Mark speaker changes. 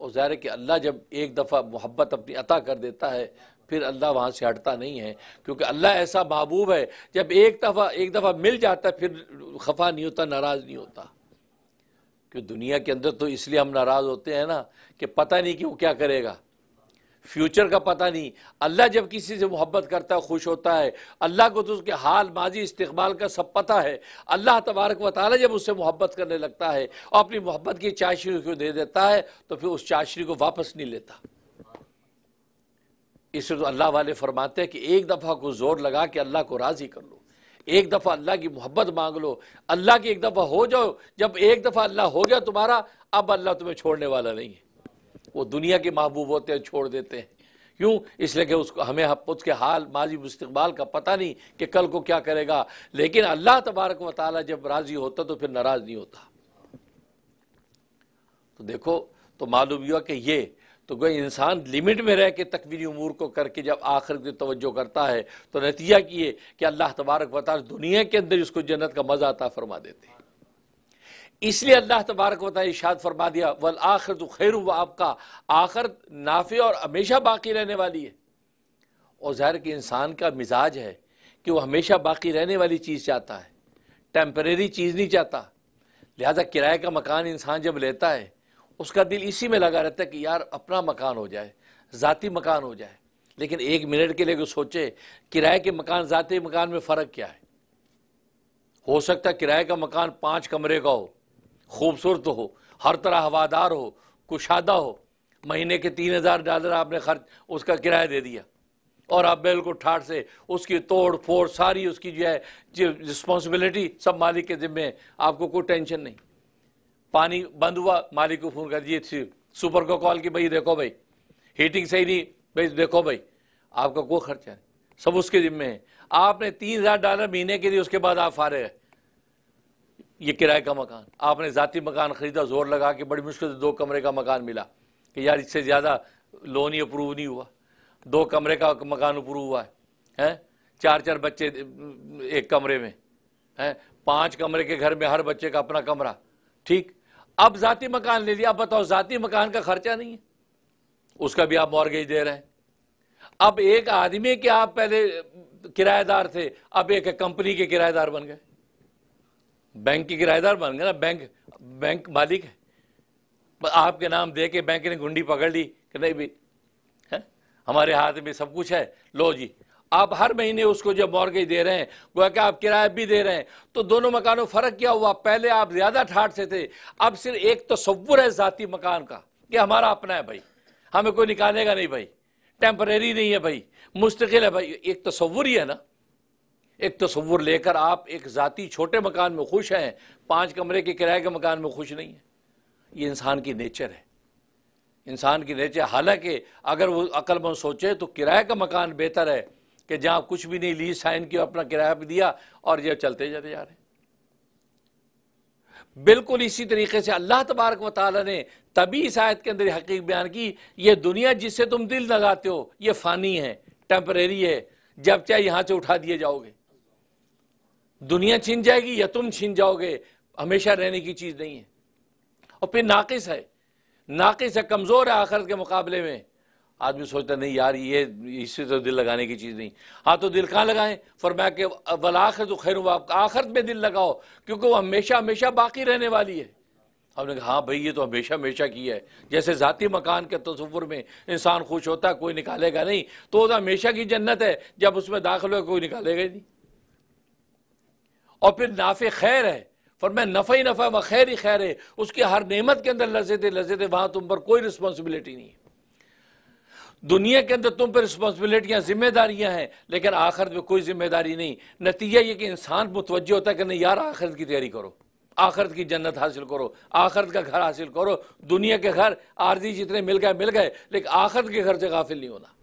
Speaker 1: और ज़ाहिर है कि अल्लाह जब एक दफ़ा मोहब्बत अपनी अता कर देता है, फिर अल्लाह वहाँ से हटता नहीं है। क्योंकि अल्लाह ऐसा महबूब है, जब एक दफ़ा एक दफ़ा मिल जाता है, फिर खफा नहीं होता, नाराज़ नहीं होता। क्यों दुनिया के अंदर तो इसलिए हम नाराज़ होते हैं ना, कि पता नहीं कि वो क्या करेगा। फ्यूचर का पता नहीं। अल्लाह जब किसी से मोहब्बत करता है, खुश होता है, अल्लाह को तो उसके हाल, माजी इस्तेमाल का सब पता है। अल्लाह तबारक वाली जब उससे मोहब्बत करने लगता है और अपनी मोहब्बत की चाशरी को दे देता है तो फिर उस चाशरी को वापस नहीं लेता। इसे तो अल्लाह वाले फरमाते हैं कि एक दफ़ा को ज़ोर लगा के अल्लाह को राज़ी कर लो। एक दफ़ा अल्लाह की मोहब्बत मांग लो। अल्लाह की एक दफ़ा हो जाओ। जब एक दफ़ा अल्लाह हो गया तुम्हारा, अब अल्लाह तुम्हें छोड़ने वाला नहीं है। वो दुनिया के महबूब होते हैं, छोड़ देते हैं। क्यों? इसलिए कि उसको, हमें उसके हाल, माजी मुस्तबाल का पता नहीं कि कल को क्या करेगा। लेकिन अल्लाह तबारक व ताली जब राज़ी होता तो फिर नाराज़ नहीं होता। तो देखो तो मालूम हुआ कि ये तो कोई इंसान लिमिट में रह के तकवीरी उमूर को करके जब आखिर की तवज्जो करता है तो नतीजा किए कि अल्लाह तबारक वाल दुनिया के अंदर उसको जन्नत का मज़ा आता फरमा देते हैं। इसलिए अल्लाह तबारक वाल इशाद फरमा दिया, वल आखिर तो खैर हुआ आपका आखिर नाफे और हमेशा बाकी रहने वाली है। और ज़ाहिर कि इंसान का मिजाज है कि वह हमेशा बाकी रहने वाली चीज़ चाहता है। टेम्परेरी चीज़ नहीं चाहता। लिहाजा किराए का मकान इंसान जब लेता है, उसका दिल इसी में लगा रहता है कि यार अपना मकान हो जाए, ज़ाती मकान हो जाए। लेकिन एक मिनट के लिए सोचे, किराए के मकान, ज़ाती मकान में फ़र्क क्या है? हो सकता है किराए का मकान पाँच कमरे का हो। खूबसूरत हो, हर तरह हवादार हो, कुशादा हो। महीने के तीन हज़ार डॉलर आपने खर्च, उसका किराया दे दिया। और आप बिल्कुल ठाठ से, उसकी तोड़, फोड़, सारी उसकी जो है रिस्पॉन्सिबिलिटी सब मालिक के ज़िम्मे आपको कोई टेंशन नहीं। पानी बंद हुआ, मालिक को फ़ोन कर दिए सुपर को कॉल की, भाई, देखो भाई। हीटिंग सही नहीं, भाई, देखो भाई। आपका कोई खर्चा नहीं। सब उसके जिम्मे है। आपने तीन हज़ार डॉलर महीने के लिए, उसके बाद आप फारे है। ये किराए का मकान। आपने ज़ाती मकान ख़रीदा, ज़ोर लगा के बड़ी मुश्किल से दो कमरे का मकान मिला कि यार इससे ज़्यादा लोन ही अप्रूव नहीं हुआ। दो कमरे का मकान अप्रूव हुआ है, हैं? चार चार बच्चे, एक कमरे में, हैं? पाँच कमरे के घर में हर बच्चे का अपना कमरा, ठीक? अब जाति मकान ले लिया, अब बताओ जाति मकान का खर्चा नहीं है। उसका भी आप मॉर्गेज दे रहे हैं। अब एक आदमी के आप पहले किराएदार थे, अब एक कंपनी के किराएदार बन गए। बैंक के किराएदार बन गए ना, बैंक बैंक मालिक। है आपके नाम दे के बैंक ने गुंडी पकड़ ली कि नहीं भी, है? हमारे हाथ में सब कुछ है। लो जी, आप हर महीने उसको जब मॉर्गेज दे रहे हैं गोया कि आप किराया भी दे रहे हैं तो दोनों मकानों फ़र्क क्या हुआ? पहले आप ज़्यादा ठाठ से थे, अब सिर्फ़ एक तस्वुर है जाती मकान का कि हमारा अपना है भाई। हमें कोई निकालेगा नहीं भाई। टेम्परेरी नहीं है भाई, मुस्तकिल है भाई। एक तस्वुर ही है ना। एक तस्वुर लेकर आप एक जाती छोटे मकान में खुश हैं, पाँच कमरे के किराए के मकान में खुश नहीं है। ये इंसान की नेचर है। इंसान की नेचर, हालाँकि अगर वो अकलमंद सोचे तो किराए का मकान बेहतर है कि जहाँ कुछ भी नहीं ली साइन किया, अपना किराया भी दिया और ये चलते जाते जा रहे बिल्कुल इसी तरीके से अल्लाह तबारक वाली ने तभी इस आयत के अंदर हकीक बयान की, ये दुनिया जिससे तुम दिल लगाते हो, ये फ़ानी है, टेम्परेरी है, जब चाहे यहाँ से उठा दिए जाओगे। दुनिया छीन जाएगी या तुम छीन जाओगे, हमेशा रहने की चीज़ नहीं है। और फिर नाकिस है। नाकिस है, कमज़ोर है आखिरत के मुकाबले में। आदमी सोचता नहीं यार, ये, इससे तो दिल लगाने की चीज़ नहीं। हाँ तो दिल कहाँ लगाएँ? फरमाया कि, वल आखिर तो खैर आप आखिरत में दिल लगाओ, क्योंकि वो हमेशा हमेशा बाकी रहने वाली है। हमने कहा हाँ भाई, ये तो हमेशा हमेशा की है। जैसे ज़ाती मकान के तस्वुर में इंसान खुश होता है, कोई निकालेगा नहीं तो वो तो हमेशा की जन्नत है, जब उसमें दाखिल हो कोई निकालेगा ही नहीं। और फिर नाफे खैर है। फिर मैं नफ़ा ही नफ़ा व खैर ही खैर है। उसकी हर नेमत के अंदर लजत लजत वहाँ तुम पर कोई रिस्पॉन्सिबिलिटी नहीं है। दुनिया के अंदर तुम पर रिस्पॉन्सिबिलिटियाँ जिम्मेदारियाँ हैं, लेकिन आखिरत में कोई ज़िम्मेदारी नहीं। नतीजा ये कि इंसान मुतवजह होता है कि नहीं, यार, आखिरत की तैयारी करो। आखिरत की जन्नत हासिल करो। आखिरत का घर हासिल करो। दुनिया के घर आरजी जितने मिल गए मिल गए, लेकिन आखिरत के घर से गाफिल नहीं होना।